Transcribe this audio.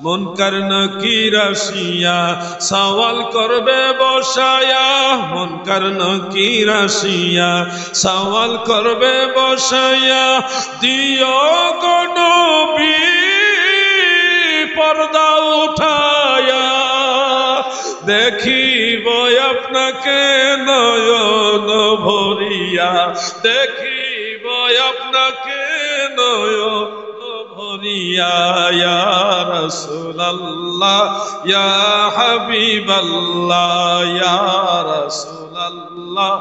মন কর্ণ কি রাশিয়া? সওয়াল করবে, বসায়া। মন কর্ণ কি রাশিয়া? সওয়াল করবে, বসায়া। দিও গনবী পর্দা উঠায়া। দেখিব আপনাকে নয়ন ভরিয়া। দেখিব আপনাকে নয়ন ভরিয়া। রাসূলুল্লাহ ইয়া হাবিবাল্লাহ ইয়া রাসূলুল্লাহ।